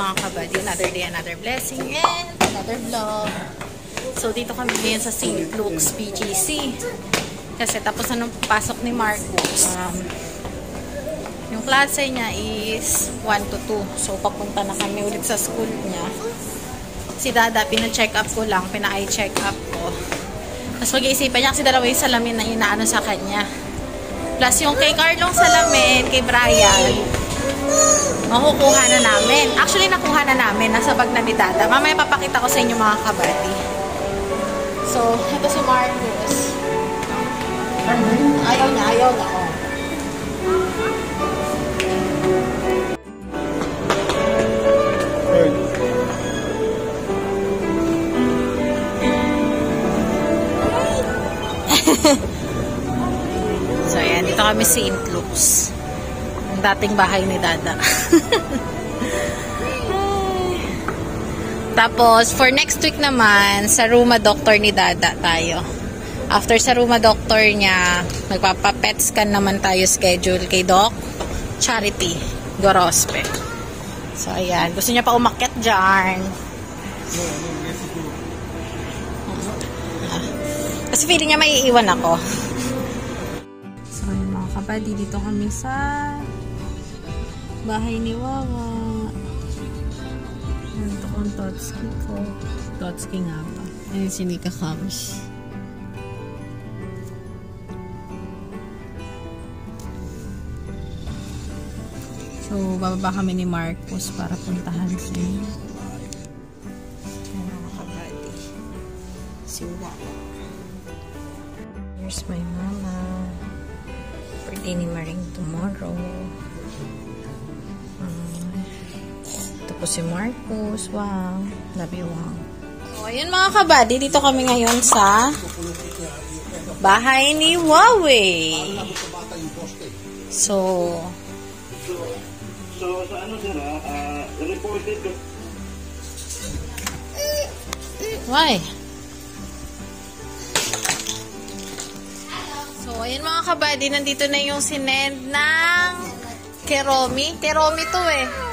mga kabady. Another day, another blessing, and another vlog. So, dito kami ngayon sa St. Luke's PGC. Kasi tapos na nung pasok ni Marcos. Um, yung klase niya is 1 to 2. So, papunta na kami ulit sa school niya. Si Dada, pina-check up ko lang. Pina-eye check up ko. Tapos mag-iisipan niya kasi dalawa yung salamin na inaano sa kanya. Plus yung kay Carlong salamin, kay Brian, makukuha na namin. Actually, nakuha na namin. Nasa bag na ni Dada. Mamaya papakita ko sa inyo mga kabady. So, ito si Marcos. Ayaw niya, ayaw niya. Oh. So, ayan. Dito kami sa St. Ang dating bahay ni Dada. Tapos, for next week naman, sa Ruma Doctor ni Dada tayo. After sa Ruma Doctor niya, magpapa-pet scan naman tayo schedule kay Doc Charity Gorospe. So, ayan. Gusto niya pa umakyat dyan. Kasi feeling niya may iiwan ako. So, yun mga kabady, dito kami sa bahay ni Wawa. Ito kong Totski ko. Totski nga pa. Ayun si Nika Kams. So, bababa kami ni Marcos para puntahan si kabady. Si Wawa. Here's my mama. Birthday ni Maring tomorrow. Po si Marcos. Wow. Love you, wow. So, ayun mga kabady. Dito kami ngayon sa bahay ni Huawei. So, So, sa ano sir, ah, reported why? So, ayun mga kabady, nandito na yung sinend ng Keromi. Keromi to eh.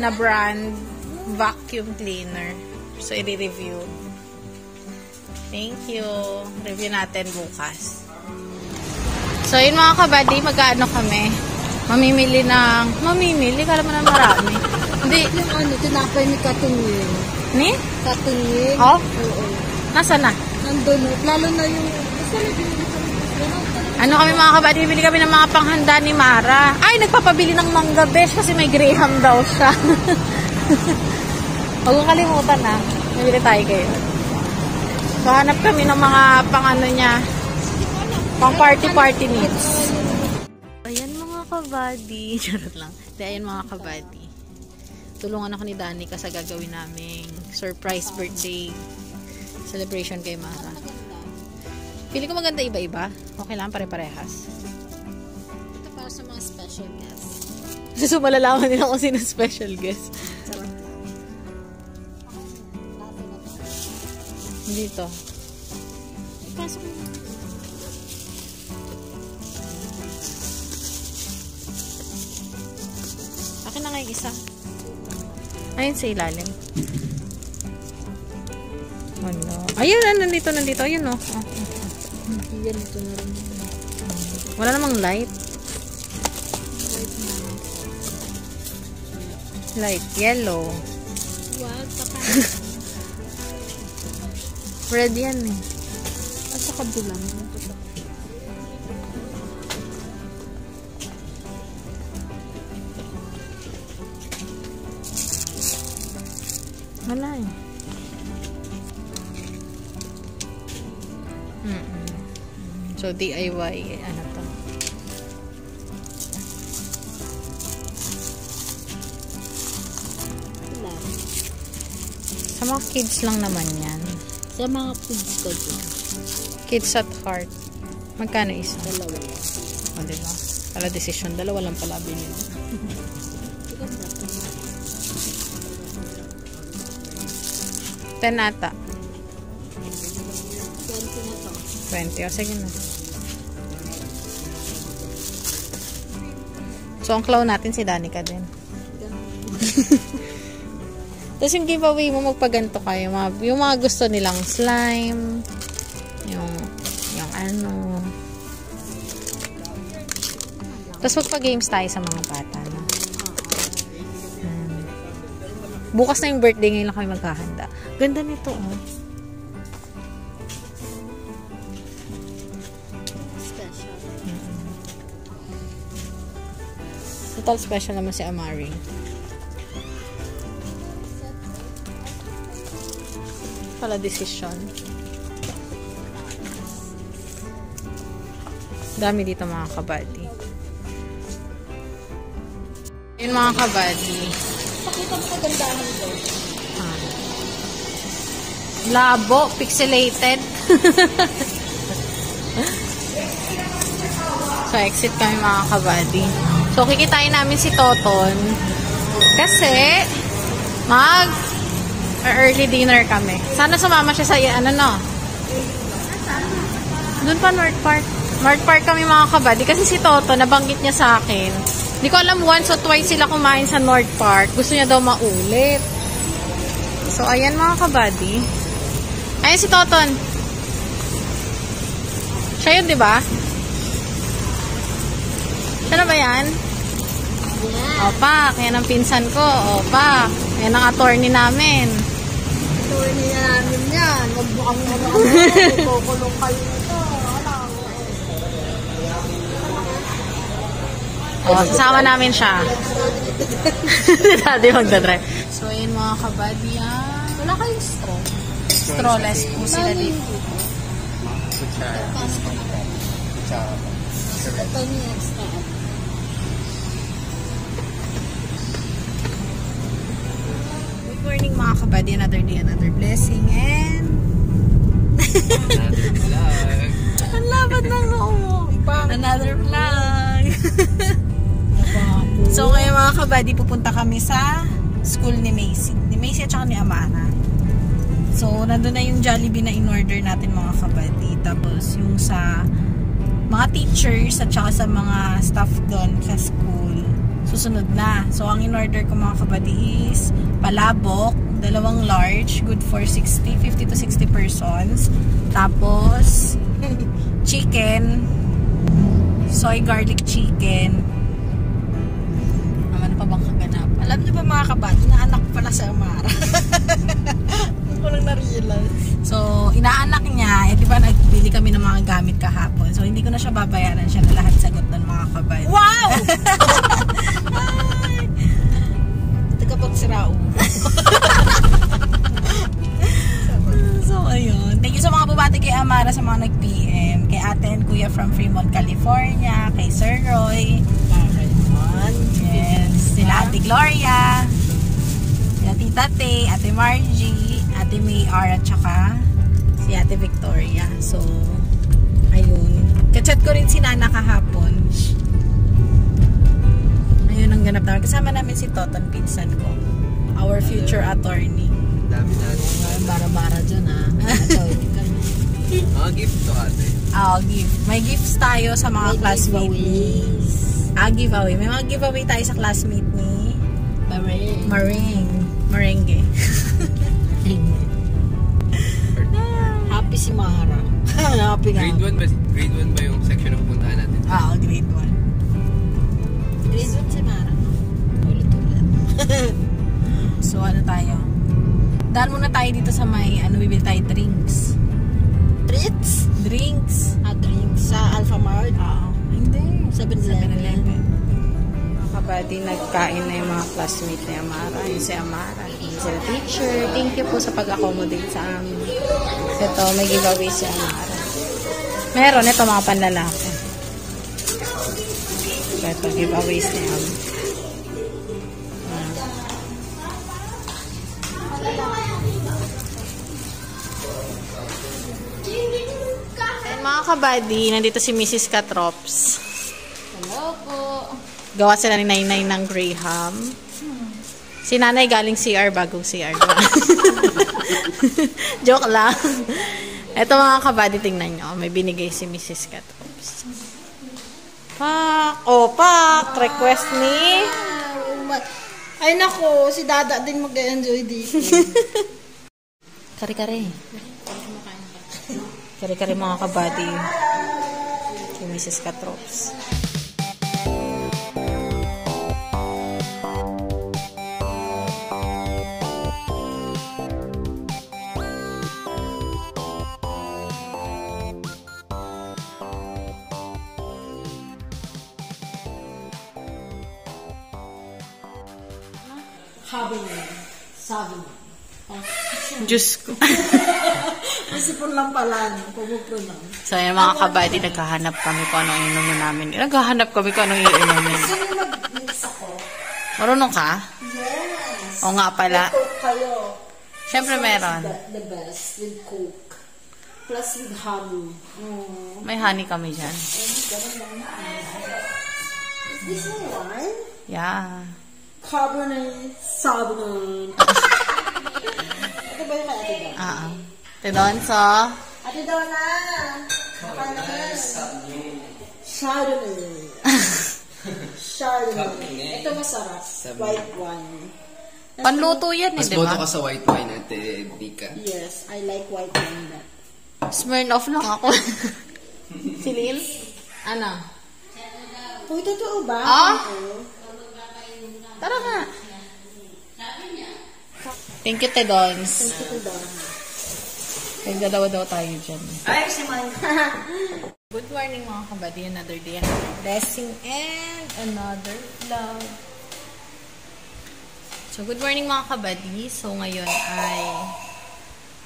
Na brand vacuum cleaner. So, i-review. Thank you. Review natin bukas. So, ayun mga kabady, magkano kami? Mamimili ng... Mamimili? Kala mo na marami. Hindi. Yung ano, tinapay ni Katingin. Ni? Katingin? Oh? Oo. Nasaan na? Nandun, lalo na yung... Basta na kami. Ano kami mga kabady, bibili kami ng mga panghanda ni Mara. Ay, nagpapabili ng mangga besh kasi may graham daw siya. Huwag mong kalimutan na. Bibili tayo kayo. So, hanap kami ng mga pang ano niya, pang party-party needs. Ayan mga kabady. Charot lang. Di, ayan mga kabady. Tulungan ako ni Danica sa gagawin naming surprise birthday celebration kay Mara. Pili ko maganda iba-iba. Okay lang, pare-parehas. Ito para sa mga special guests. So, malalaman nila kung sino special guest. Dito. Ipasok mo. Akin na nga yung isa. Ayun sa ilalim. Ano? Ayun, ah, nandito, nandito. Ayun, oh. Oh. Yan, ito na rin. Wala namang light. Light yellow. Wag, saka. Red yan eh. At sa kabilang. Wala eh. So, DIY, ano to? Sa mga kids lang naman yan. Sa mga kids ko dyan. Kids at heart. Magkano isa? Dalawa. O, diba? Pala decision. Dalawa lang pala binili. Ten ata. 20 na to. 20. O, sige na. So, ang clown natin si Danica din. Tapos yung giveaway mo, magpaganto kayo. Yung mga, yung mga gusto nilang slime, yung, yung ano. Tapos magpa-games tayo sa mga bata. No? Hmm. Bukas na yung birthday, ngayon lang kami maghahanda. Ganda nito, oh. Total special naman si Amari. Pala decision. Dami dito mga kabady. Yun mga kabady. Pakita mo kagandahan ko. Ah. Labo, pixelated. so, exit kami mga kabady. So, kikitain namin si Toton. Kasi, mag early dinner kami. Sana sumama siya sa, ano no? Doon pa North Park. North Park kami mga kabady. Kasi si Toto, nabanggit niya sa akin. Hindi ko alam once or twice sila kumain sa North Park. Gusto niya daw maulit. So, ayan mga kabady. Ayan si Toton. Siya yun, di ba? Siya na ba yan? Yeah. Opak, yan ang pinsan ko. Opak, yan ang attorney namin. Tuloy niya namin yan. Mo kang ano, kukulong kayo nito. O, sasama namin siya. Dati magdadrive. So, ayun mga kabady. ah. Wala kayong straw. Strawless po sila dito. Ito yung extra. Good morning mga kabady. Another day, another blessing. And... Ang labat ng noo mo. Another vlog. so ngayon mga kabady, pupunta kami sa school ni Macy. Ni Macy at saka ni Amara. So, nandun na yung Jollibee na in-order natin mga kabady. Tapos yung sa mga teachers at saka sa mga staff doon sa school, susunod na. So, ang in-order ko mga kabady is palabok, dalawang large, good for 60, 50 to 60 persons. Tapos, chicken, soy garlic chicken. Ano pa bang kaganap? Alam niyo ba mga kabati na anak pala sa Amara? Hindi ko lang na-realize. So, inaanak niya, eh di ba nagbili kami ng mga gamit kahapon. So, hindi ko na siya babayaran siya na lahat sagot ng mga kabay. Wow! Taga pag sirao. So, ayun. Thank you sa mga bubati kay Amara sa mga nag-PM. Kay ate and kuya from Fremont, California. Kay Sir Roy. Yes. Sila ate Gloria. Sila tita Tay, ate Margie, ate Mayar, at saka si ate Victoria. So, ayun. Kachat ko rin si Nana kahapon. Ang ganap namin. Kasama namin si Toton, pinsan ko. Our future attorney. Dami natin. Ang bara-bara dyan ah. Ito, Mga gift to ate. I'll give. May gifts tayo sa mga classmate ni... Ah, giveaway. May mga giveaway tayo sa classmate ni Maring. Maring. Marenge. Happy si Mara. Happy nga. Grade 1 ba? Grade 1 ba yung section na pupuntahan natin? Ah, grade 1. Grade 1 si Mara. So, ano tayo? Dahil muna tayo dito sa may, ano, bibili tayo drinks. Treats? Drinks. Ah, drinks. Sa Alpha Mart. Oo. Hindi. 7-Eleven. Mga kabady, nagkain na yung mga classmate ni Amara. Yung si Amara. Yung sila teacher. Thank you po sa pag-accommodate sa amin. Ito, may giveaway si Amara. Meron, ito mga panlalaki. Ito, giveaways ni Am. Mga kabady, nandito si Mrs. Katrops. Hello po. Gawa sila ni Nainay ng Graham. Si nanay galing CR, bagong CR. Joke lang. Ito mga kabady, tingnan nyo. May binigay si Mrs. Katrops. Pak! Oh, pak! Request ni... Ay nako, si Dada din mag-enjoy dito. Kare-kare. Kare-kare mga kabady. Kay Mrs. Katrops. Sabi niya. Diyos ko. Kasi po lang pala, pumupronounce. So, yan mga kabady, naghahanap kami kung anong inumin namin. Naghahanap kami kung anong iinumin. Sino mag-mix ako? Marunong ka? Yes. Oo nga pala. Coke kayo. Siyempre meron. The, the best with Coke. Plus with honey. Mm. May honey kami dyan. Is this my wine? Yeah. Cabernet Sauvignon. Ito ba yung kay Ate Donna? Ah, ah. Tidonso. Ate Donna! Chardonnay. Chardonnay. Ito masarap. White wine. Panluto yan eh, Mas di boto ba? ka sa white wine, ate Bika. Yes, I like white wine. but- Smirnoff lang ako. si Lil? Ano? Uy, totoo ba? Ah? Oo. Tara nga. Thank you, Tidons. Ate Donna. Nagdalawa daw tayo dyan. Ay, si. Good morning mga kabady. Another day, another blessing, and another vlog. So, good morning mga kabady. So, ngayon ay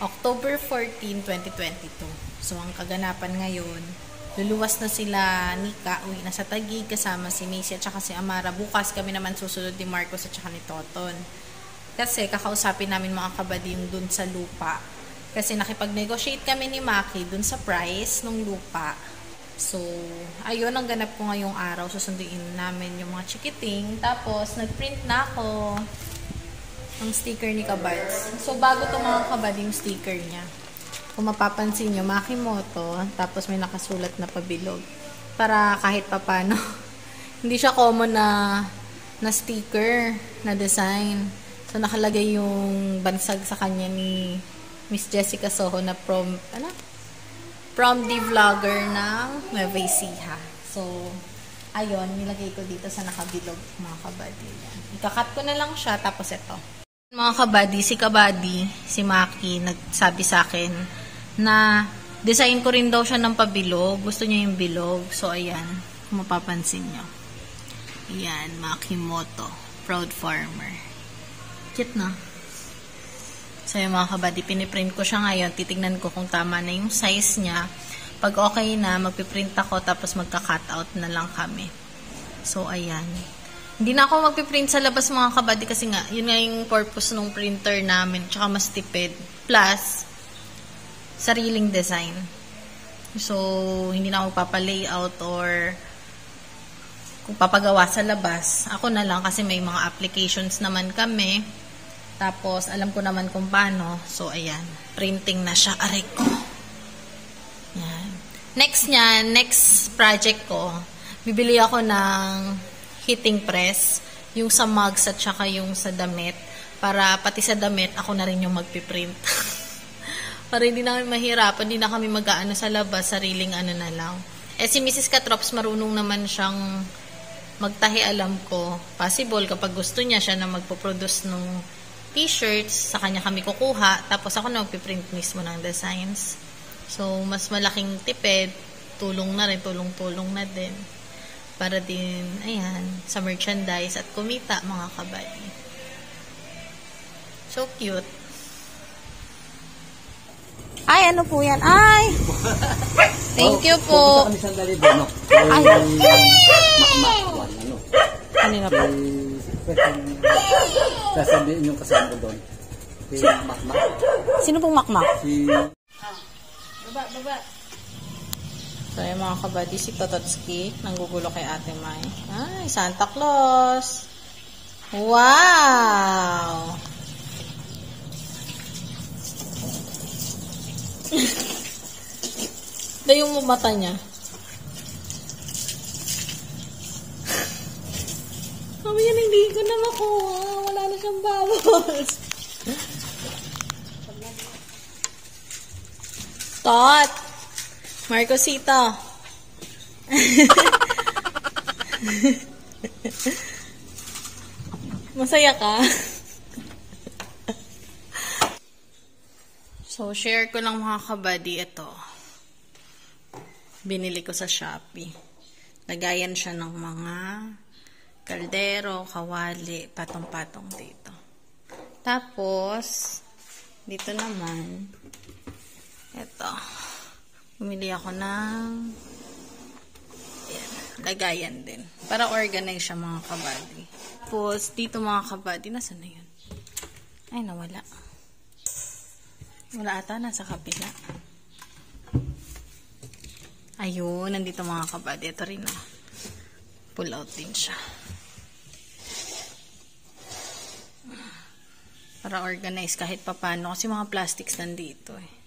October 14, 2022. So, ang kaganapan ngayon, luluwas na sila Nika, uwi na sa Taguig, kasama si Macy at saka si Amara. Bukas kami naman susunod ni Marcos at saka ni Toton. Kasi kakausapin namin mga kabady yung dun sa lupa. Kasi nakipag-negotiate kami ni Maki dun sa price ng lupa. So, ayun ang ganap ko ngayong araw. Susunduin namin yung mga chikiting. Tapos, nag-print na ako ng sticker ni Kabads. So, bago to mga kabad yung sticker niya. Kung mapapansin nyo, Makimoto, tapos may nakasulat na pabilog. Para kahit papano, hindi siya common na na sticker, na design. So, nakalagay yung bansag sa kanya ni Miss Jessica Soho na from, ano? From the vlogger ng Nueva Ecija. So, ayun, nilagay ko dito sa nakabilog mga kabady. Ikakat ko na lang siya, tapos ito. Mga kabady, si kabady, si Maki, nagsabi sa akin na design ko rin daw siya ng pabilog. Gusto niya yung bilog. So, ayan, kung mapapansin nyo. Ayan, Makimoto. Proud farmer. Cute na. So, yung mga kabady, piniprint ko siya ngayon. Titignan ko kung tama na yung size niya. Pag okay na, magpiprint ako tapos magka-cut out na lang kami. So, ayan. Hindi na ako magpiprint sa labas mga kabady kasi nga, yun nga yung purpose ng printer namin. Tsaka mas tipid. Plus, sariling design. So, hindi na ako papalayout or kung papagawa sa labas. Ako na lang kasi may mga applications naman kami. Tapos, alam ko naman kung paano. So, ayan. Printing na siya. Aray ko. Yan. Next niya, next project ko, bibili ako ng heating press. Yung sa mugs at saka yung sa damit. Para pati sa damit, ako na rin yung magpiprint. para hindi na kami mahirapan, hindi na kami mag-aano sa labas, sariling ano na lang. Eh si Mrs. Katrops, marunong naman siyang magtahi alam ko. Possible kapag gusto niya siya na magpo-produce ng t-shirts, sa kanya kami kukuha, tapos ako na magpiprint mismo ng designs. So, mas malaking tipid, tulong na rin, tulong-tulong na din. Para din, ayan, sa merchandise at kumita, mga kabady. So cute. Ay, ano po yan? Ay! Thank you po. Ay, ano? kanina po. Si, sasabihin yung kasama ko doon. Si Makmak. Sino pong makmak? Si... Baba, baba. So, yung mga kabady, si Tototski, nanggugulo kay Ate Mai. Ay, Santa Claus! Wow! Dayong mo mata niya. Na makuha. Wala na siyang bubbles. Tot! Marcosito. Masaya ka? so, share ko lang mga kabady ito. Binili ko sa Shopee. Lagayan siya ng mga kaldero, kawali, patong-patong dito. Tapos, dito naman, ito. Bumili ako ng Ayan, lagayan din. Para organize siya mga kabady. Tapos, dito mga kabady, nasa na yun? Ay, nawala. Wala ata, nasa kapila. Ayun, nandito mga kabady. Ito rin oh. Pull out din siya. Para organize kahit papano. Kasi mga plastics nandito eh.